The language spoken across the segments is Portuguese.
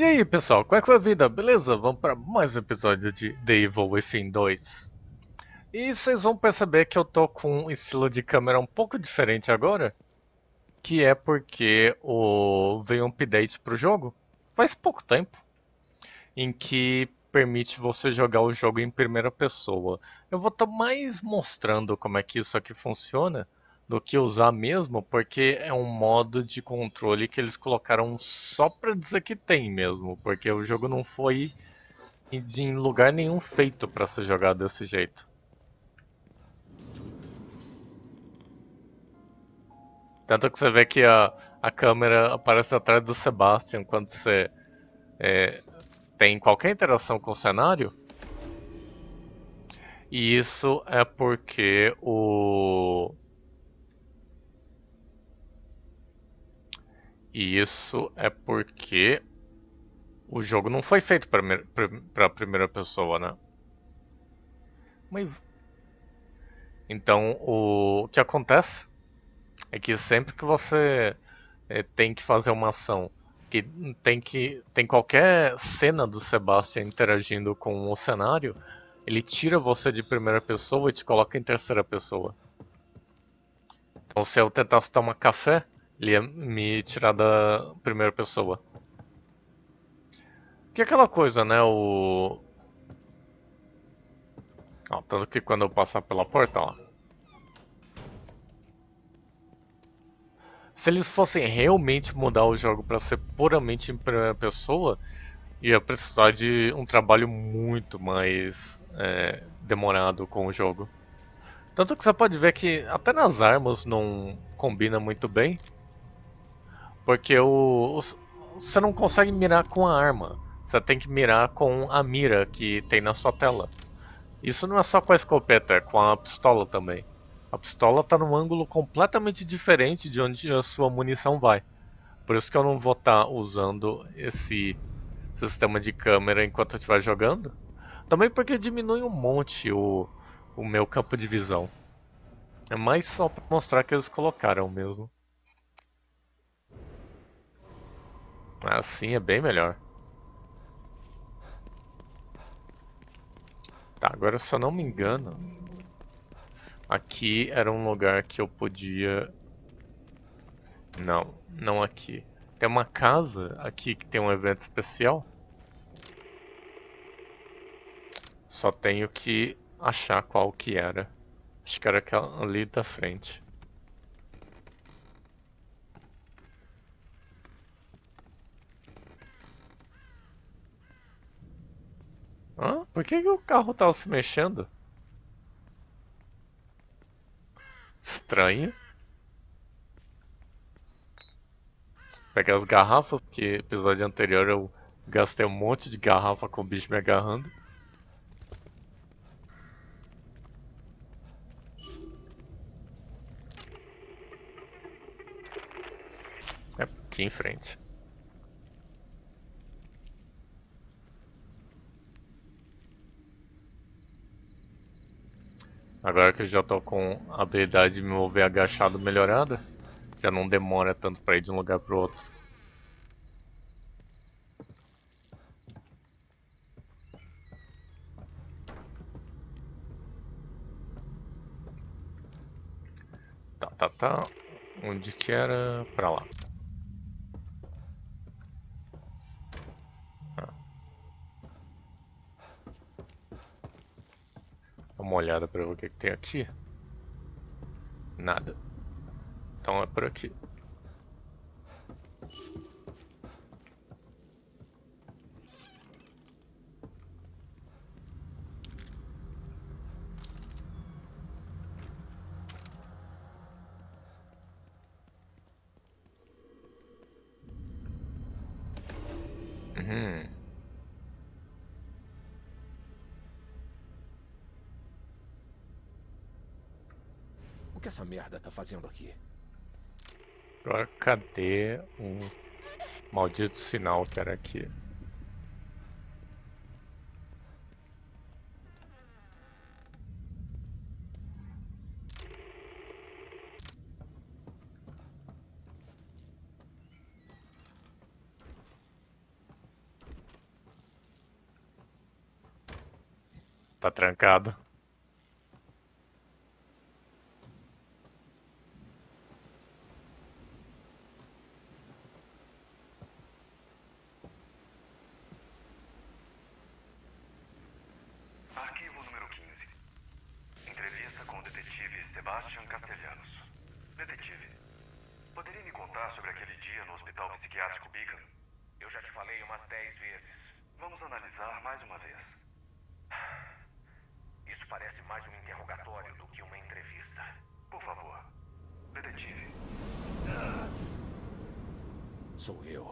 E aí pessoal, como é que foi a vida? Beleza? Vamos para mais um episódio de The Evil Within 2. E vocês vão perceber que eu tô com um estilo de câmera um pouco diferente agora. Que é porque o... veio um update pro jogo faz pouco tempo. Em que permite você jogar o jogo em primeira pessoa. Eu vou estar tá mais mostrando como é que isso aqui funciona do que usar mesmo, porque é um modo de controle que eles colocaram só pra dizer que tem mesmo, porque o jogo não foi em lugar nenhum feito para ser jogado desse jeito. Tanto que você vê que a, a câmera aparece atrás do Sebastian quando você é, tem qualquer interação com o cenário. E isso é porque o E isso é porque o jogo não foi feito para a primeira pessoa, né? Mas... Então, o que acontece é que sempre que você é, tem que fazer uma ação que tem que tem qualquer cena do Sebastian interagindo com o cenário, ele tira você de primeira pessoa e te coloca em terceira pessoa. Então, se eu tentasse tomar café, ele ia me tirar da primeira pessoa. Que é aquela coisa, né? O. Ó, tanto que quando eu passar pela porta, ó. Se eles fossem realmente mudar o jogo para ser puramente em primeira pessoa, ia precisar de um trabalho muito mais é, demorado com o jogo. Tanto que você pode ver que até nas armas não combina muito bem. Porque o, o, você não consegue mirar com a arma. Você tem que mirar com a mira que tem na sua tela. Isso não é só com a escopeta, é com a pistola também. A pistola está num ângulo completamente diferente de onde a sua munição vai. Por isso que eu não vou estar tá usando esse sistema de câmera enquanto eu estiver jogando. Também porque diminui um monte o, o meu campo de visão. É mais só para mostrar que eles colocaram mesmo. Assim é bem melhor. Tá, agora se eu não me engano, aqui era um lugar que eu podia... Não, não aqui. Tem uma casa aqui que tem um evento especial. Só tenho que achar qual que era. Acho que era aquela ali da frente. Hã? Por que, que o carro tava se mexendo? Estranho. Pegar as garrafas, que episódio anterior eu gastei um monte de garrafa com o bicho me agarrando. É aqui em frente. Agora que eu já tô com a habilidade de me mover agachado melhorada, já não demora tanto pra ir de um lugar pro outro. Tá, tá, tá. Onde que era? Pra lá. Uma olhada para ver o que, que tem aqui. Nada. Então é por aqui. essa merda tá fazendo aqui? Agora, cadê um maldito sinal que era aqui? Tá trancado. Sou eu.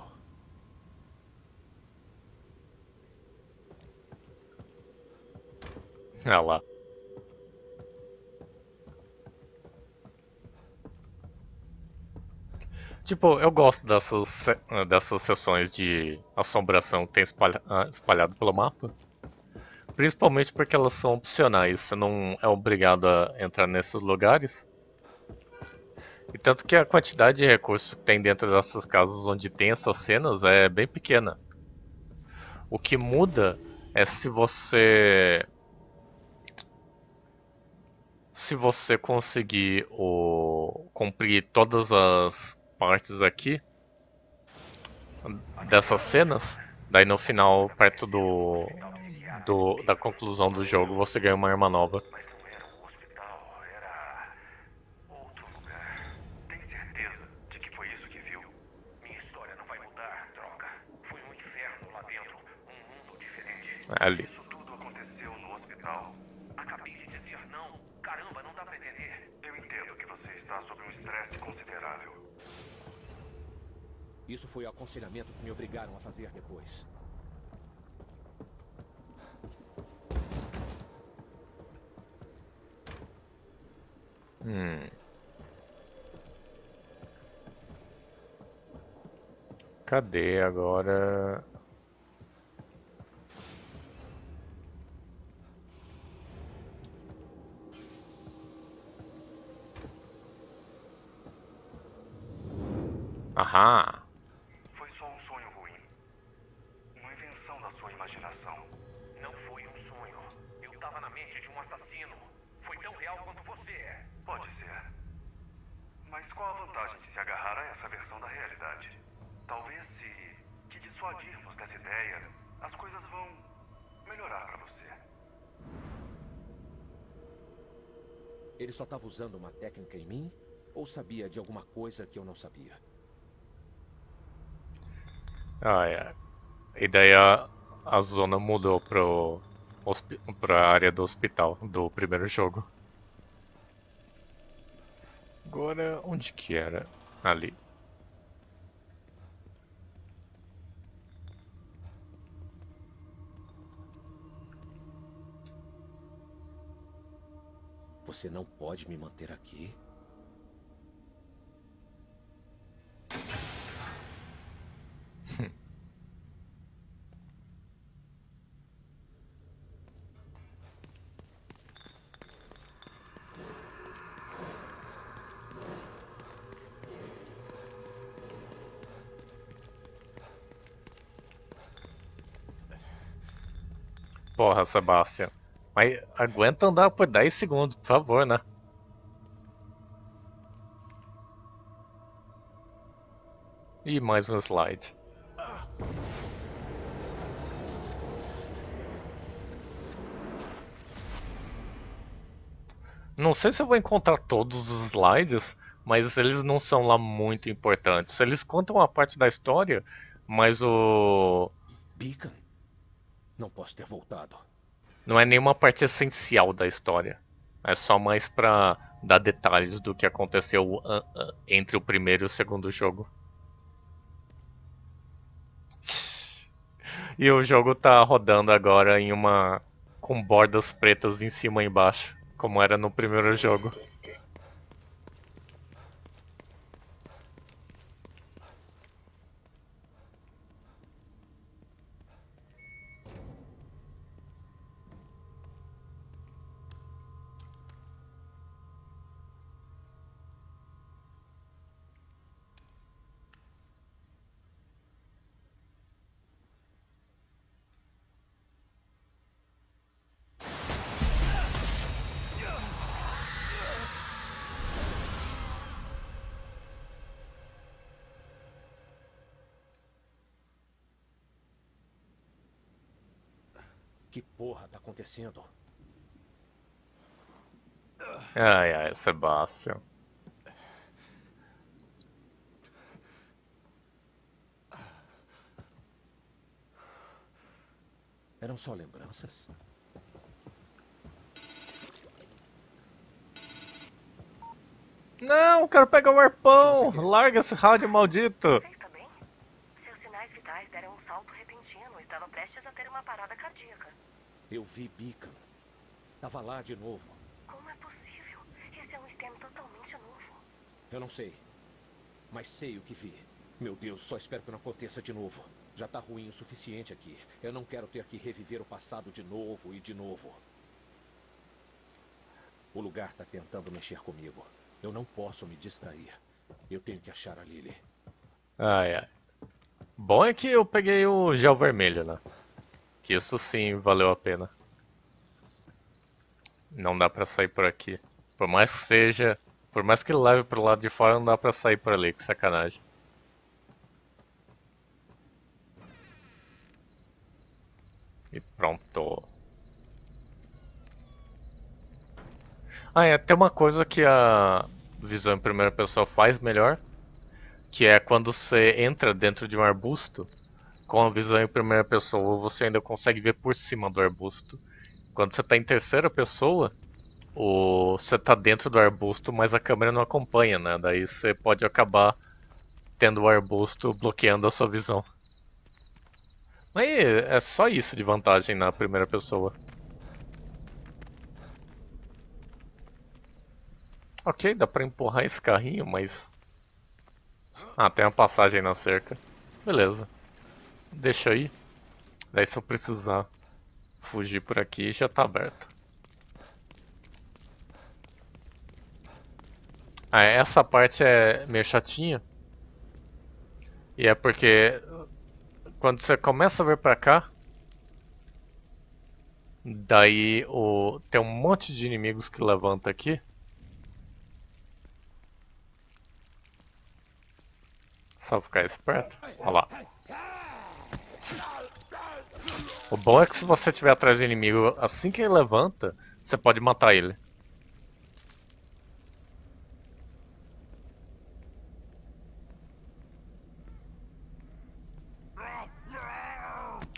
Olha lá. Tipo, eu gosto dessas, dessas sessões de assombração que tem espalha- ah, espalhado pelo mapa. Principalmente porque elas são opcionais, você não é obrigado a entrar nesses lugares. E tanto que a quantidade de recursos que tem dentro dessas casas onde tem essas cenas é bem pequena. O que muda é se você se você conseguir o, cumprir todas as partes aqui dessas cenas, daí no final, perto do, do da conclusão do jogo, você ganha uma arma nova. mas não era um hospital, era outro lugar. Tem certeza de que foi isso que viu? Minha história não vai mudar, droga. Foi um inferno lá dentro. Um mundo diferente. Ali. Isso tudo aconteceu no hospital. Acabei de dizer não. Caramba, não dá pra entender. Eu entendo que você está sob um estresse considerável. Isso foi o aconselhamento que me obrigaram a fazer depois. Hum. Cadê agora? Aham. Foi só um sonho ruim. Uma invenção da sua imaginação. Não foi um sonho. Eu tava na mente de um assassino. Foi tão real quanto você é. Pode ser. Mas qual a vantagem de se agarrar a essa versão da realidade? Talvez se te dissuadirmos dessa ideia, as coisas vão melhorar pra você. Ele só estava usando uma técnica em mim? Ou sabia de alguma coisa que eu não sabia? Ah, é. E daí a, a zona mudou pro, pra área do hospital do primeiro jogo. Agora, onde que era? Ali. Você não pode me manter aqui? Porra, Sebastian. Mas aguenta andar por 10 segundos, por favor, né? E mais um slide. Não sei se eu vou encontrar todos os slides, mas eles não são lá muito importantes. Eles contam uma parte da história, mas o Beacon? Não posso ter voltado. Não é nenhuma parte essencial da história. É só mais pra dar detalhes do que aconteceu ah, ah, entre o primeiro e o segundo jogo. E o jogo tá rodando agora em uma com bordas pretas em cima e embaixo, como era no primeiro jogo. Que porra tá acontecendo? Ai, ai, Sebastião. Eram só lembranças? Não, quero pegar o arpão! Larga esse rádio maldito! Você está bem? Seus sinais vitais deram um salto Estava prestes a ter uma parada cardíaca. Eu vi Beacon. Tava lá de novo. Como é possível? Esse é um sistema totalmente novo. Eu não sei. Mas sei o que vi. Meu Deus, só espero que não aconteça de novo. Já tá ruim o suficiente aqui. Eu não quero ter que reviver o passado de novo e de novo. O lugar tá tentando mexer comigo. Eu não posso me distrair. Eu tenho que achar a Lily. Ai, ai. Bom é que eu peguei o gel vermelho, né? Que isso sim valeu a pena. Não dá pra sair por aqui. Por mais que seja... Por mais que leve pro lado de fora, não dá pra sair por ali. Que sacanagem. E pronto. Ah, é, tem uma coisa que a visão em primeira pessoa faz melhor, que é quando você entra dentro de um arbusto, com a visão em primeira pessoa, você ainda consegue ver por cima do arbusto. Quando você está em terceira pessoa, o, você está dentro do arbusto, mas a câmera não acompanha, né? Daí você pode acabar tendo o arbusto bloqueando a sua visão. Mas é só isso de vantagem na primeira pessoa. Ok, dá pra empurrar esse carrinho, mas... Ah, tem uma passagem na cerca. Beleza. Deixa aí. Daí se eu precisar fugir por aqui, já tá aberto. Ah, essa parte é meio chatinha. E é porque quando você começa a ver pra cá, daí o tem um monte de inimigos que levanta aqui. Só ficar esperto. Olha lá. O bom é que se você estiver atrás do inimigo, assim que ele levanta, você pode matar ele.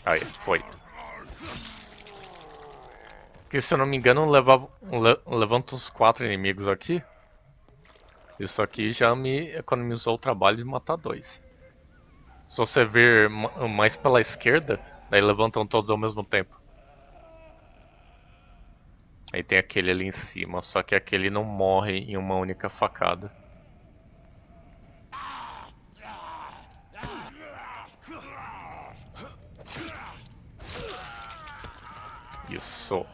Aí, foi. Porque se eu não me engano, leva, levanta uns quatro inimigos aqui. Isso aqui já me economizou o trabalho de matar dois. Se você ver mais pela esquerda, daí levantam todos ao mesmo tempo. Aí tem aquele ali em cima, só que aquele não morre em uma única facada. Isso.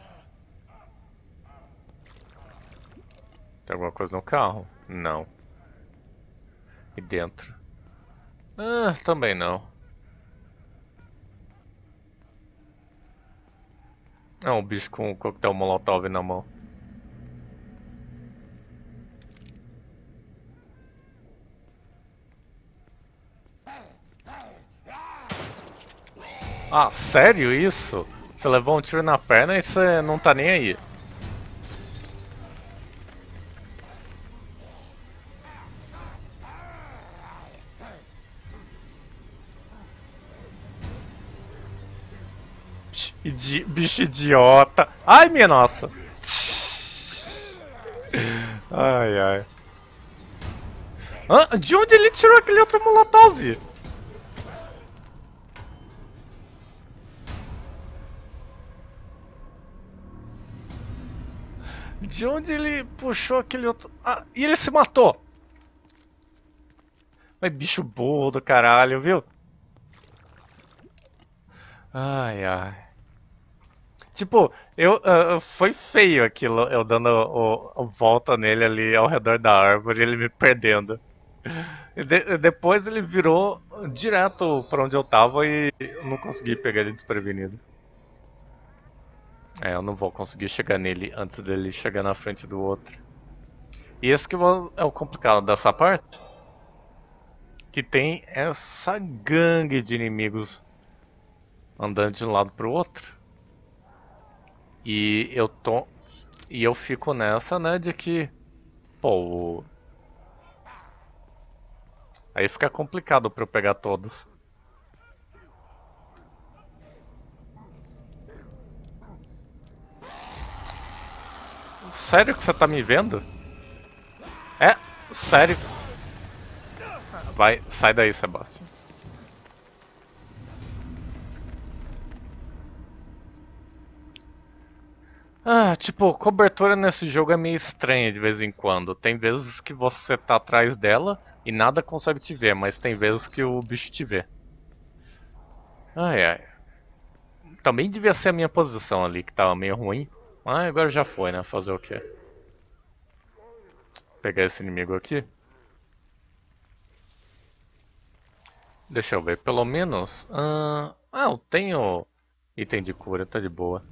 Tem alguma coisa no carro? Não. E dentro? Ah, também não. É um bicho com um coquetel molotov na mão. Ah, sério isso? Você levou um tiro na perna e você não tá nem aí. Idi bicho idiota. Ai, minha nossa. Ai, ai. De onde ele tirou aquele outro molotov? De onde ele puxou aquele outro... Ah, e ele se matou! Mas bicho burro do caralho, viu? Ai, ai. Tipo, eu uh, foi feio aquilo, eu dando o, o, volta nele ali ao redor da árvore, ele me perdendo. De, depois ele virou direto para onde eu tava e eu não consegui pegar ele desprevenido. É, eu não vou conseguir chegar nele antes dele chegar na frente do outro. E esse que é o complicado dessa parte. Que tem essa gangue de inimigos andando de um lado pro outro. E eu tô. E eu fico nessa, né, de que. Pô. Aí fica complicado pra eu pegar todos. Sério que você tá me vendo? É, sério. Vai, sai daí, Sebastião. Ah, tipo, cobertura nesse jogo é meio estranha de vez em quando. Tem vezes que você tá atrás dela e nada consegue te ver, mas tem vezes que o bicho te vê. Ai ai. Também devia ser a minha posição ali, que tava meio ruim. Mas agora já foi, né? Fazer o quê? Pegar esse inimigo aqui. Deixa eu ver, pelo menos. Ah, ah, eu tenho item de cura, tá de boa.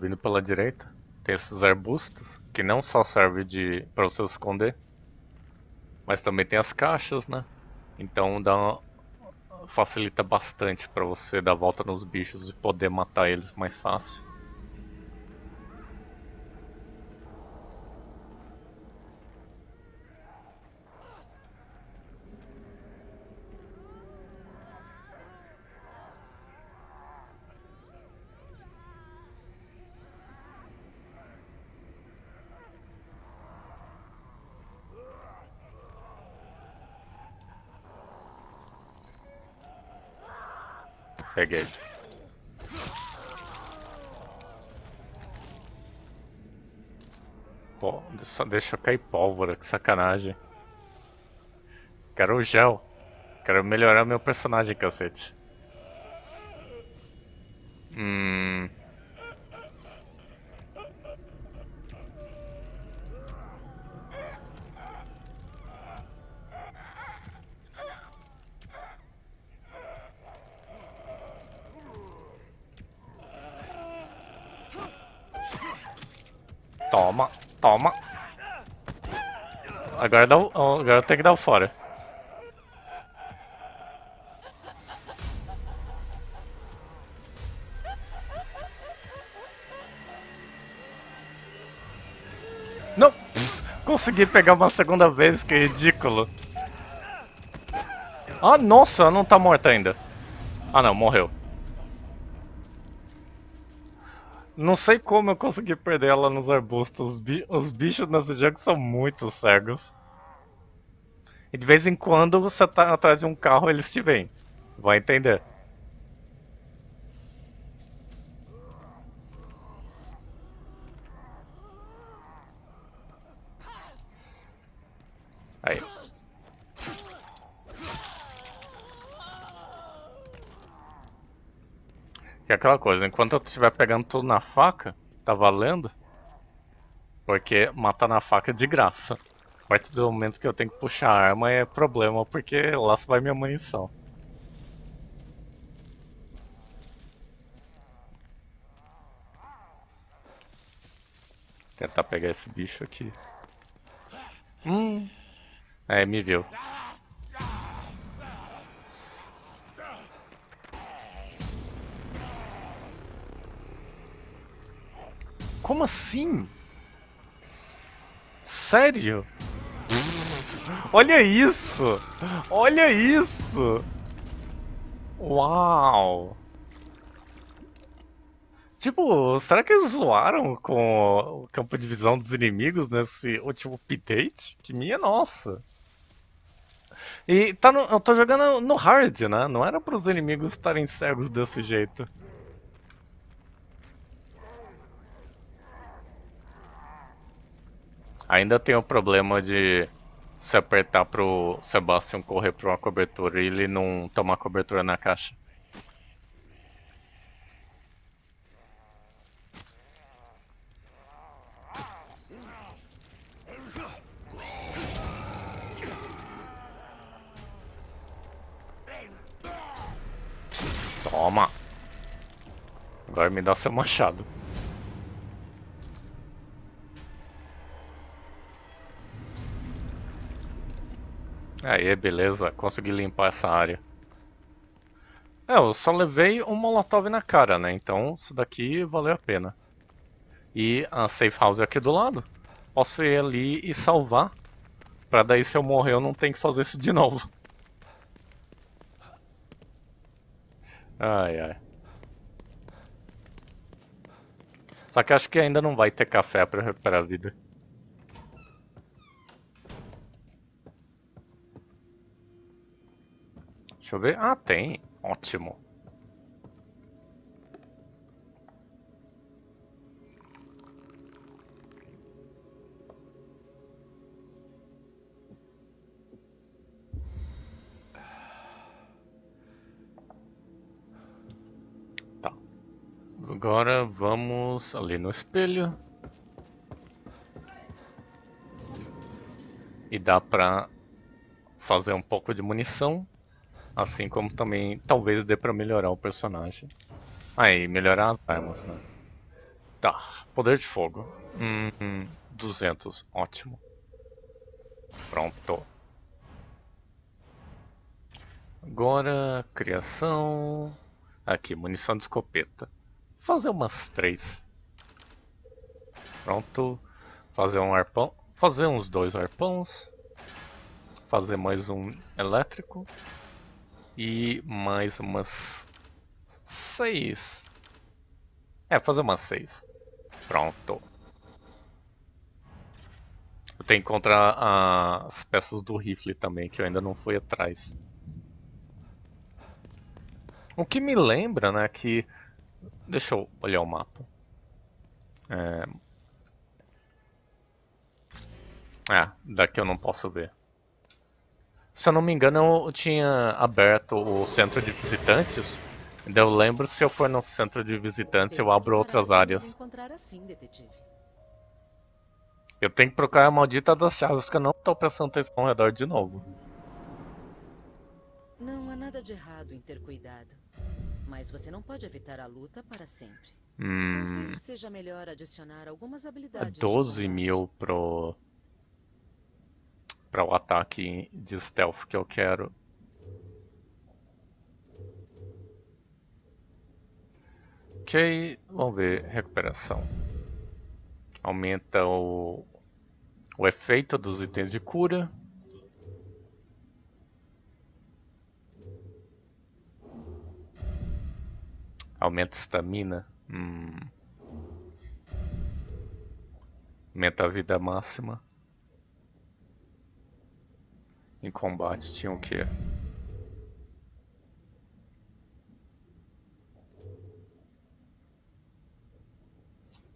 Vindo pela direita, tem esses arbustos que não só servem de para você esconder, mas também tem as caixas, né? Então dá uma- facilita bastante para você dar volta nos bichos e poder matar eles mais fácil. Peguei. Pô, só deixa cair pólvora, que sacanagem. Quero o gel. Quero melhorar meu personagem, cacete. Hum. Toma, toma. Agora, dá agora tem que dar o fora. Não! Consegui pegar uma segunda vez, que ridículo. Ah, nossa, não tá morta ainda. Ah não, morreu. Não sei como eu consegui perder ela nos arbustos. Os, os bichos nesse jogo são muito cegos. E de vez em quando você tá atrás de um carro eles te veem. Vai entender. Aí. É aquela coisa, enquanto eu estiver pegando tudo na faca, tá valendo. Porque matar na faca é de graça. A partir do momento que eu tenho que puxar a arma é problema, porque lá se vai minha munição. Tentar pegar esse bicho aqui. Hum. É, me viu. Como assim? Sério? Olha isso! Olha isso! Uau! Tipo, será que eles zoaram com o campo de visão dos inimigos nesse último update? Que minha nossa! E tá no, eu tô jogando no hard, né? Não era para os inimigos estarem cegos desse jeito. Ainda tem o problema de se apertar pro Sebastian correr pra uma cobertura e ele não tomar cobertura na caixa. Toma. Agora me dá seu machado. Aí, beleza. Consegui limpar essa área. É, eu só levei um molotov na cara, né? Então isso daqui valeu a pena. E a safe house é aqui do lado. Posso ir ali e salvar. Pra daí se eu morrer eu não tenho que fazer isso de novo. Ai ai. Só que acho que ainda não vai ter café pra recuperar a vida. Deixa eu ver. Ah, tem. Ótimo. Tá. Agora vamos ali no espelho. E dá pra fazer um pouco de munição. Assim como também talvez dê pra melhorar o personagem. Aí, melhorar as armas, né? Tá, poder de fogo. Hum, hum, 200, ótimo. Pronto. Agora, criação. Aqui, munição de escopeta. Fazer umas três. Pronto. Fazer um arpão. Fazer uns dois arpãos. Fazer mais um elétrico. E mais umas seis. É, fazer umas seis. Pronto. Eu tenho que encontrar as peças do rifle também, que eu ainda não fui atrás. O que me lembra, né, que... Deixa eu olhar o mapa. É... É, daqui eu não posso ver. Se eu não me engano, eu tinha aberto o centro de visitantes. Eu lembro se eu for no centro de visitantes, eu abro outras áreas. Eu tenho que procurar a maldita das chaves que eu não estou prestando atenção ao redor de novo. Não há nada de errado em ter cuidado. Mas você não pode evitar a luta para sempre. Hum. Talvez seja melhor adicionar algumas habilidades. 12 mil pro para o ataque de stealth que eu quero. Ok, vamos ver, recuperação. Aumenta o, o efeito dos itens de cura. Aumenta a estamina. Hum. Aumenta a vida máxima. Em combate tinha o quê?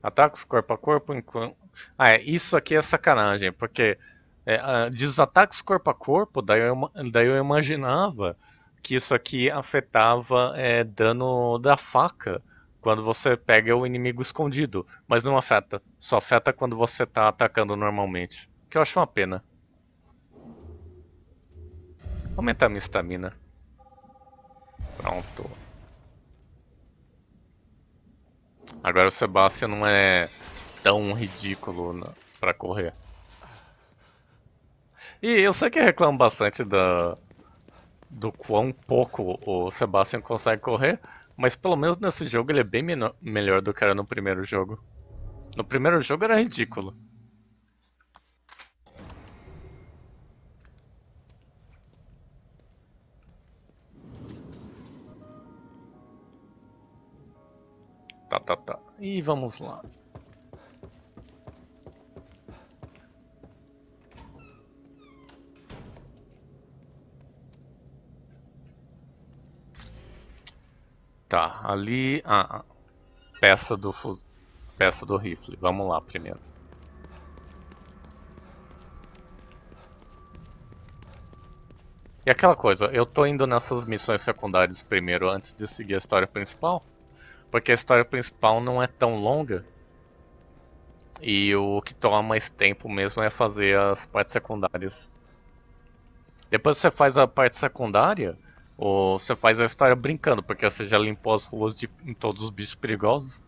Ataques corpo a corpo enquanto. Ah, é, isso aqui é sacanagem, porque é, diz ataques corpo a corpo, daí eu, daí eu imaginava que isso aqui afetava é, dano da faca quando você pega o inimigo escondido, mas não afeta, só afeta quando você está atacando normalmente, que eu acho uma pena. Aumentar minha estamina. Pronto. Agora o Sebastian não é tão ridículo para pra correr. E eu sei que reclamo bastante da, do quão pouco o Sebastian consegue correr, mas pelo menos nesse jogo ele é bem melhor do que era no primeiro jogo. No primeiro jogo era ridículo. Tá, tá. E vamos lá. Tá, ali. Ah, peça do peça do rifle. Vamos lá primeiro. E aquela coisa, eu tô indo nessas missões secundárias primeiro antes de seguir a história principal? Porque a história principal não é tão longa. E o que toma mais tempo mesmo é fazer as partes secundárias. Depois que você faz a parte secundária, Ou você faz a história brincando, porque você já limpou as ruas de em todos os bichos perigosos.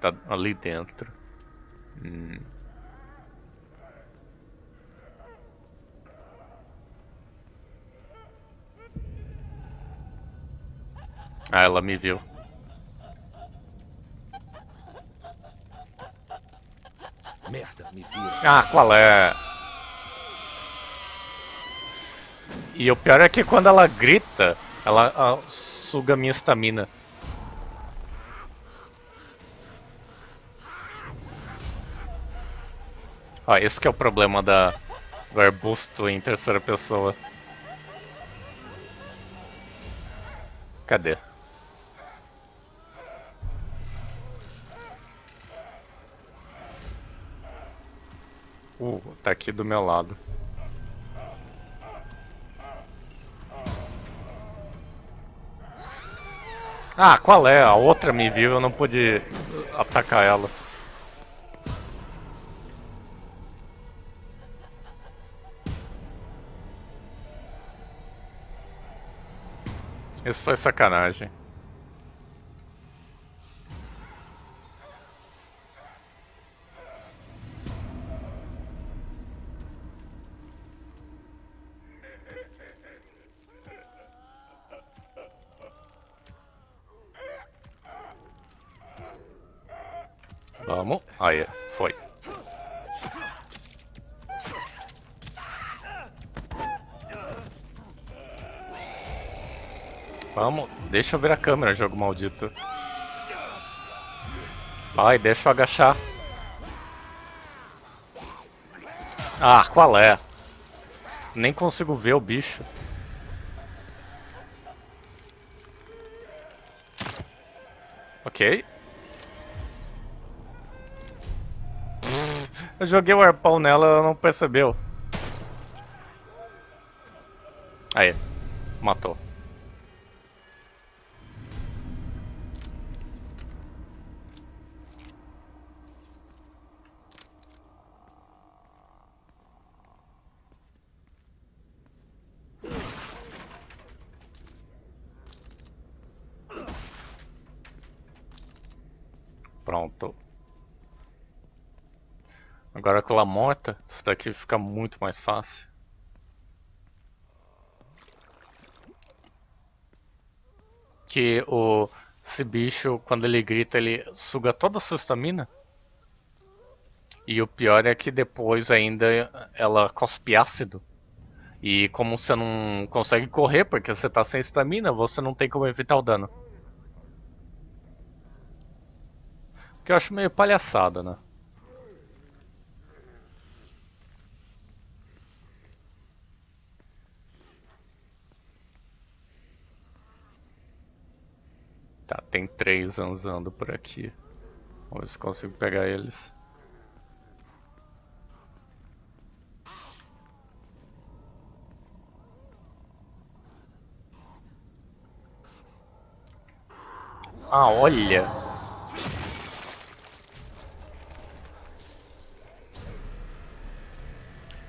Tá ali dentro. Hum. Ah, ela me viu. Merda, me vira. Ah, qual é? E o pior é que quando ela grita, ela ah, suga minha estamina. Ó, esse que é o problema da, do arbusto em terceira pessoa. Cadê? Uh, tá aqui do meu lado. Ah, qual é? A outra me viu, eu não pude atacar ela. Isso foi sacanagem. Vamos. Aí, foi. Vamos, deixa eu ver a câmera, jogo maldito. Vai, deixa eu agachar. Ah, qual é? Nem consigo ver o bicho. Ok. Eu joguei o arpão nela, ela não percebeu. Aí, matou. Pronto. Agora com ela morta, isso daqui fica muito mais fácil. Que o esse bicho, quando ele grita, ele suga toda a sua estamina. E o pior é que depois ainda ela cospe ácido. E como você não consegue correr porque você tá sem estamina, você não tem como evitar o dano. Que eu acho meio palhaçada, né? Tá, tem três andando por aqui. Vamos ver se consigo pegar eles. Ah, olha!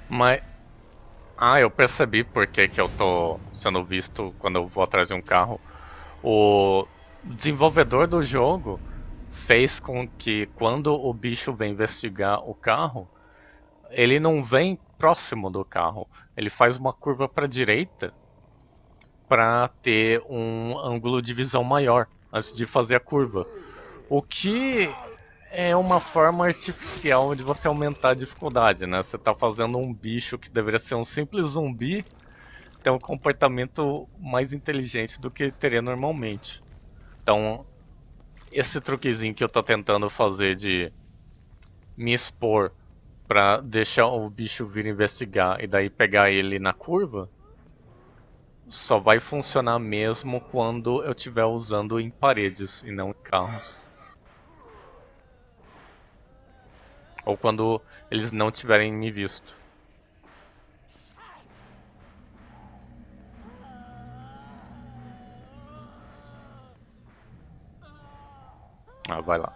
Mas... Ah, eu percebi porque que eu tô sendo visto quando eu vou atrás de um carro. O desenvolvedor do jogo fez com que quando o bicho vem investigar o carro, ele não vem próximo do carro. Ele faz uma curva para direita para ter um ângulo de visão maior antes de fazer a curva. O que é uma forma artificial de você aumentar a dificuldade, né? Você está fazendo um bicho que deveria ser um simples zumbi ter um comportamento mais inteligente do que teria normalmente. Então, esse truquezinho que eu tô tentando fazer de me expor para deixar o bicho vir investigar e daí pegar ele na curva, só vai funcionar mesmo quando eu estiver usando em paredes e não em carros. Ou quando eles não tiverem me visto. Ah, vai lá.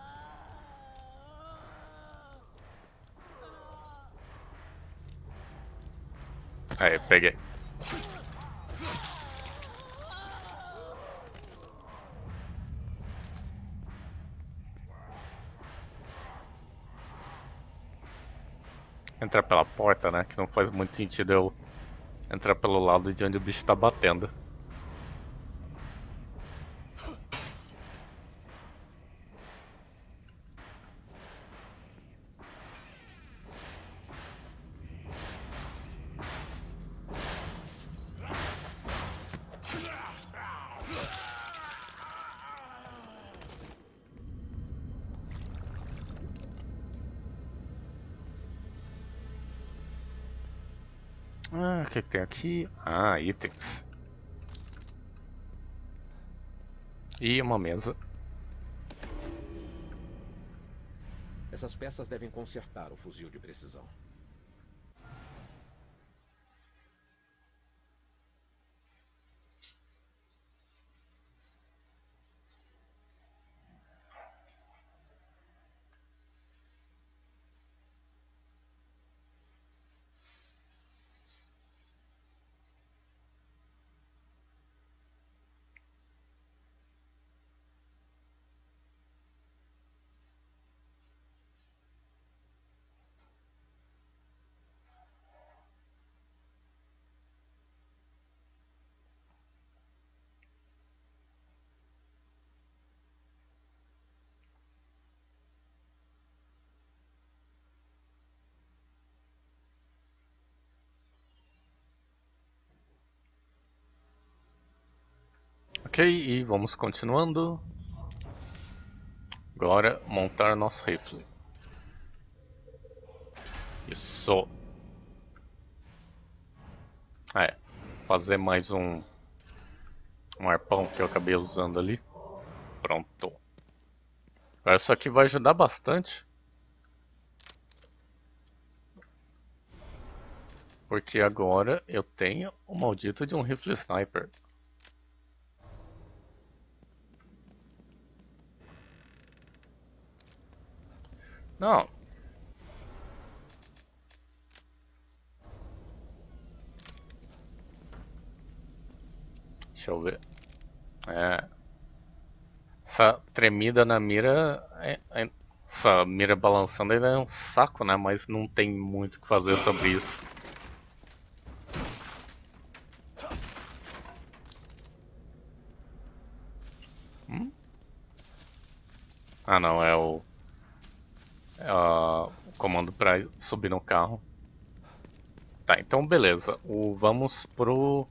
Aí, peguei. Entrar pela porta, né? Que não faz muito sentido eu entrar pelo lado de onde o bicho tá batendo. Uma mesa. Essas peças devem consertar o fuzil de precisão. Ok, e vamos continuando. Agora montar nosso rifle. Isso. É, fazer mais um um arpão que eu acabei usando ali. Pronto. Agora isso aqui vai ajudar bastante. Porque agora eu tenho o maldito de um rifle sniper. Não. Deixa eu ver. É. Essa tremida na mira. É, é, essa mira balançando ainda é um saco, né? Mas não tem muito o que fazer sobre isso. Hum? Ah não, é o uh, o comando para subir no carro. Tá, então beleza. O, vamos pro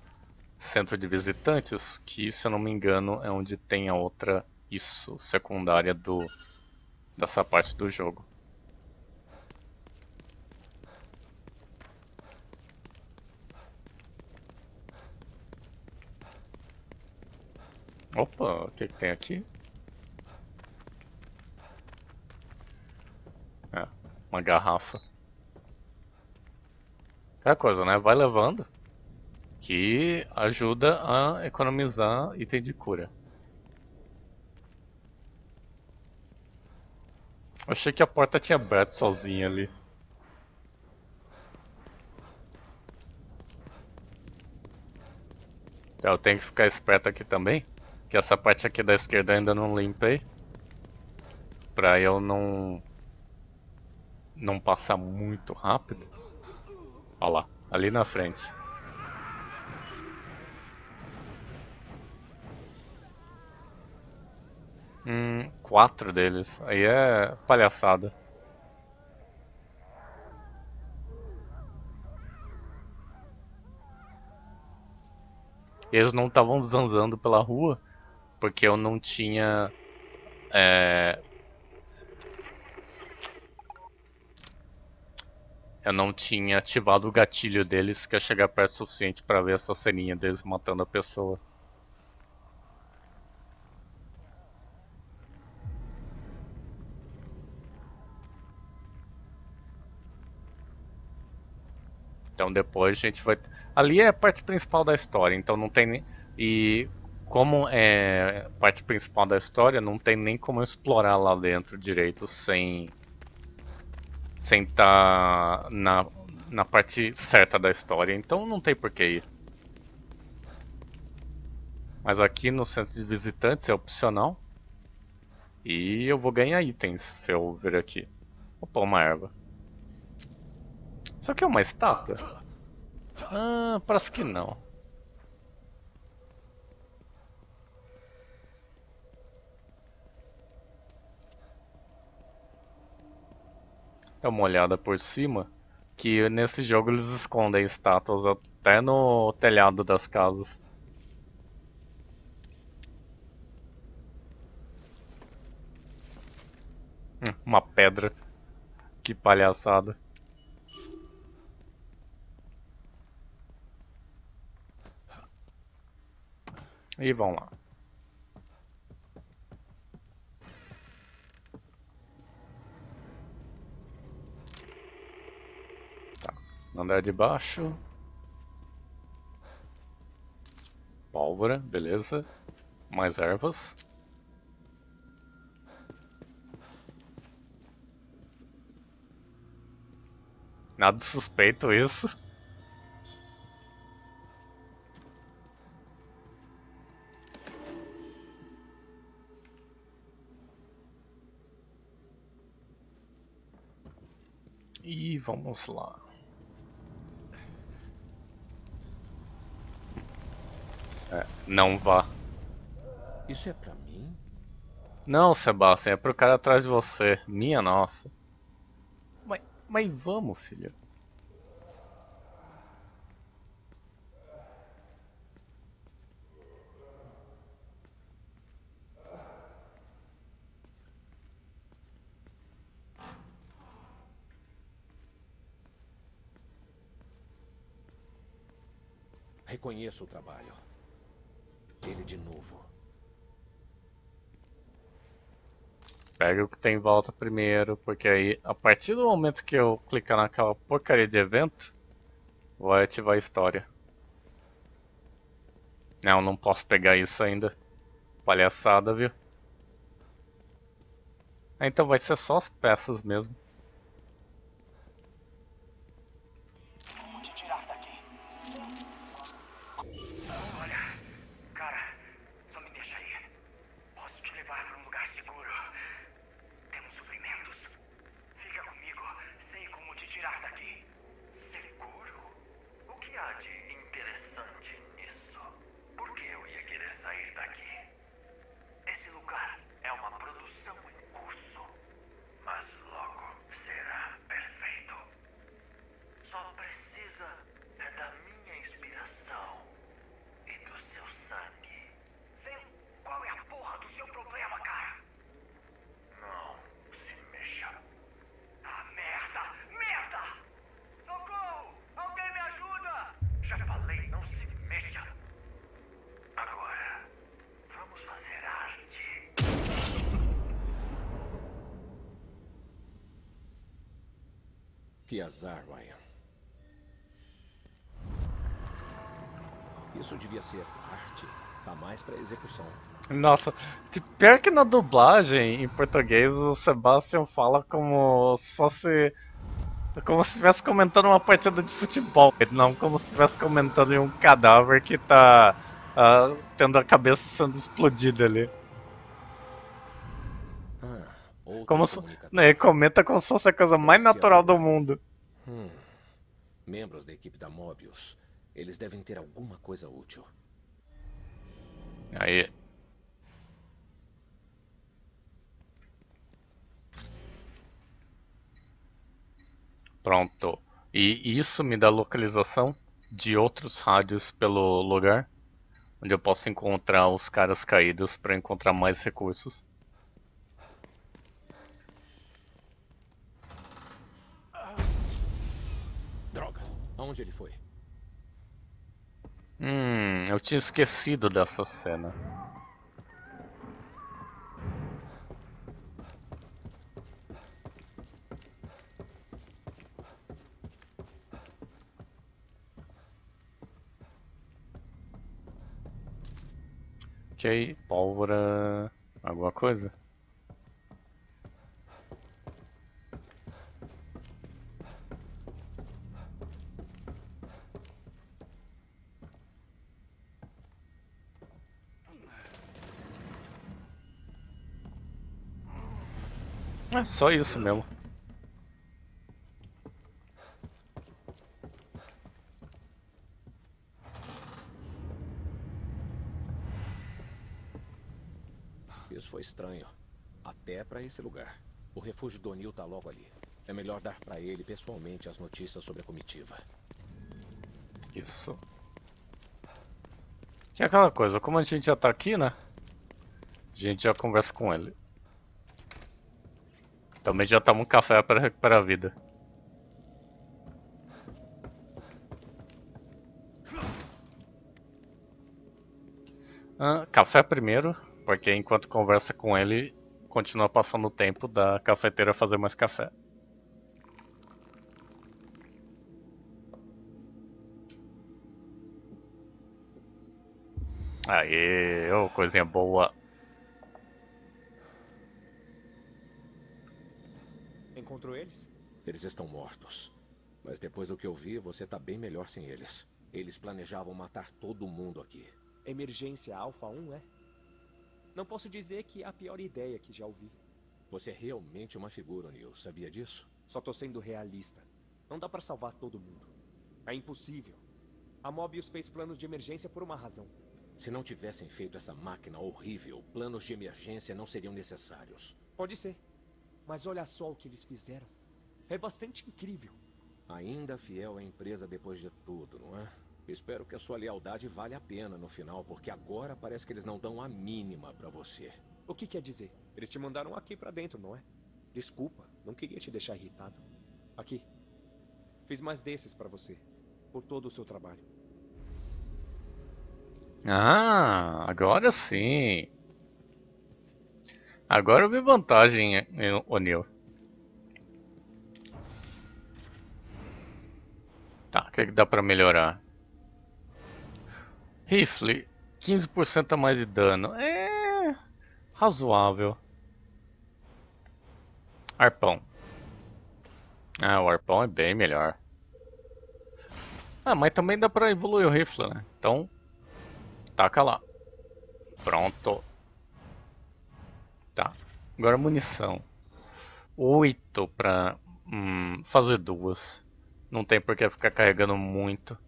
centro de visitantes, que se eu não me engano é onde tem a outra isso secundária do dessa parte do jogo. Opa, o que, que tem aqui? Uma garrafa. É a coisa, né? Vai levando. Que ajuda a economizar item de cura. Achei que a porta tinha aberto sozinha ali. Então, eu tenho que ficar esperto aqui também. Que essa parte aqui da esquerda ainda não limpei. Pra eu não não passar muito rápido. Olha lá, ali na frente. Hum, quatro deles. Aí é palhaçada. Eles não estavam zanzando pela rua porque eu não tinha é, eu não tinha ativado o gatilho deles que é chegar perto o suficiente para ver essa ceninha deles matando a pessoa. Então depois a gente vai. Ali é a parte principal da história, então não tem nem. E como é parte principal da história, não tem nem como explorar lá dentro direito sem sem estar na, na parte certa da história, então não tem por que ir. Mas aqui no centro de visitantes é opcional. E eu vou ganhar itens se eu vir aqui. Opa, uma erva. Isso aqui é uma estátua? Ah, parece que não. Dá uma olhada por cima que nesse jogo eles escondem estátuas até no telhado das casas. Hum, uma pedra. Que palhaçada. E vamos lá. No andar de baixo. Pólvora, beleza. Mais ervas. Nada suspeito isso. E vamos lá. É, não vá. Isso é pra mim? Não, Sebastião, é pro cara atrás de você. Minha nossa. Mas, mas vamos, filha. Reconheço o trabalho. Ele de novo. Pega o que tem em volta primeiro, porque aí, a partir do momento que eu clicar naquela porcaria de evento, vai ativar a história. Não, não posso pegar isso ainda. Palhaçada, viu? Ah, então vai ser só as peças mesmo. Como te tirar daqui? Olha, cara, só me deixa aí. Posso te levar para um lugar seguro. Temos suprimentos. Fica comigo. Sei como te tirar daqui. Seguro? O que há de interessante nisso? Por que eu ia querer sair daqui? Esse lugar é uma produção em curso, mas logo será perfeito. Só precisa é da minha inspiração e do seu sangue. Vem, qual é a porra do seu problema, cara? Não se mexa. Ah, merda! Merda! Socorro! Alguém me ajuda! Já falei, não se mexa. Agora, vamos fazer arte. Que azar, Ryan. Isso devia ser arte. Tá mais pra execução. Nossa, pior que na dublagem em português o Sebastian fala como se fosse. Como se estivesse comentando uma partida de futebol, não como se estivesse comentando em um cadáver que tá ah, tendo a cabeça sendo explodida ali. Ah, Como se, comunicador. né, comenta como se fosse a coisa mais natural do mundo. Hum. Membros da equipe da Mobius. Eles devem ter alguma coisa útil. Aí. Pronto. E isso me dá localização de outros rádios pelo lugar, onde eu posso encontrar os caras caídos para encontrar mais recursos. Aonde ele foi? Hum, eu tinha esquecido dessa cena. Ok, pólvora. Alguma coisa? É só isso mesmo. Isso foi estranho. Até pra esse lugar. O refúgio do O'Neill tá logo ali. É melhor dar pra ele pessoalmente as notícias sobre a comitiva. Isso. Que é aquela coisa, como a gente já tá aqui, né? A gente já conversa com ele. Também já toma um café para recuperar a vida. Ah, café primeiro, porque enquanto conversa com ele, continua passando o tempo da cafeteira fazer mais café. Aê, ô, coisinha boa. Encontrou eles? Eles estão mortos. Mas depois do que eu vi, você tá bem melhor sem eles. Eles planejavam matar todo mundo aqui. Emergência Alpha 1, é? Não posso dizer que é a pior ideia que já ouvi. Você é realmente uma figura, Neil. Sabia disso? Só tô sendo realista. Não dá pra salvar todo mundo. É impossível. A Mobius fez planos de emergência por uma razão. Se não tivessem feito essa máquina horrível, planos de emergência não seriam necessários. Pode ser. Mas olha só o que eles fizeram. É bastante incrível. Ainda fiel à empresa depois de tudo, não é? Espero que a sua lealdade valha a pena no final, porque agora parece que eles não dão a mínima pra você. O que quer dizer? Eles te mandaram aqui pra dentro, não é? Desculpa, não queria te deixar irritado. Aqui. Fiz mais desses pra você. Por todo o seu trabalho. Ah, agora sim. Agora eu vi vantagem, eh, O'Neill. Tá, o que, que dá pra melhorar? Rifle, 15% a mais de dano. É razoável. Arpão. Ah, o arpão é bem melhor. Ah, mas também dá pra evoluir o rifle, né? Então, taca lá. Pronto. Tá. Agora munição. 8 pra hum, fazer duas. Não tem por que ficar carregando muito.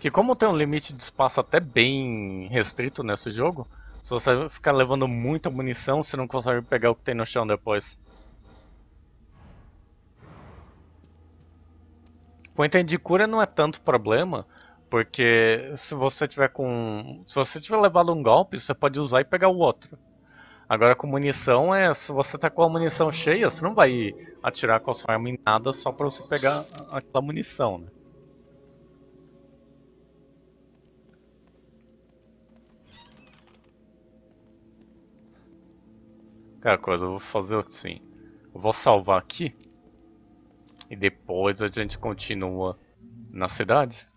Que como tem um limite de espaço até bem restrito nesse jogo, se você ficar levando muita munição, você não consegue pegar o que tem no chão depois. O item de cura não é tanto problema, porque se você tiver com. Se você tiver levado um golpe, você pode usar e pegar o outro. Agora com munição é. Se você tá com a munição cheia, você não vai atirar com a sua arma em nada só pra você pegar aquela munição, né? Cara, coisa, eu vou fazer assim. Eu vou salvar aqui. E depois a gente continua na cidade.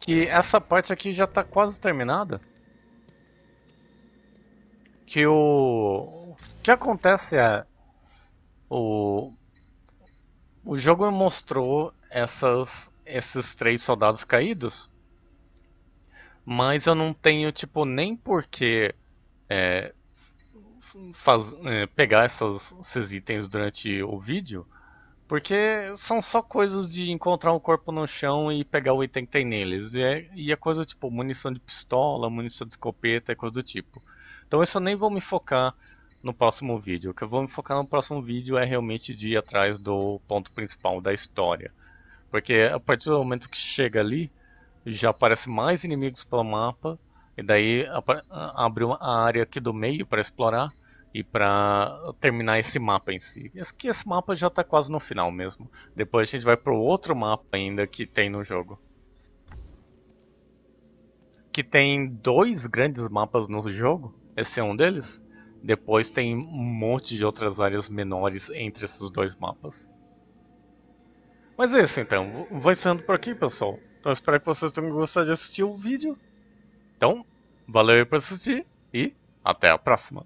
Que essa parte aqui já tá quase terminada. Que o... O que acontece é... O... O jogo mostrou essas, esses três soldados caídos. Mas eu não tenho, tipo, nem porquê é, faz, é, pegar essas, esses itens durante o vídeo, porque são só coisas de encontrar um corpo no chão e pegar o item que tem neles. E é, e é coisa tipo munição de pistola, munição de escopeta, é coisa do tipo. Então isso eu nem vou me focar no próximo vídeo. O que eu vou me focar no próximo vídeo é realmente de ir atrás do ponto principal da história. Porque a partir do momento que chega ali, já aparece mais inimigos pelo mapa. E daí abre a área aqui do meio para explorar e para terminar esse mapa em si. Esse, que esse mapa já está quase no final mesmo. Depois a gente vai para o outro mapa ainda que tem no jogo. Que tem dois grandes mapas no jogo. Esse é um deles. Depois tem um monte de outras áreas menores entre esses dois mapas. Mas é isso então. Vou encerrando por aqui, pessoal. Então espero que vocês tenham gostado de assistir o vídeo. Então, valeu por assistir e até a próxima.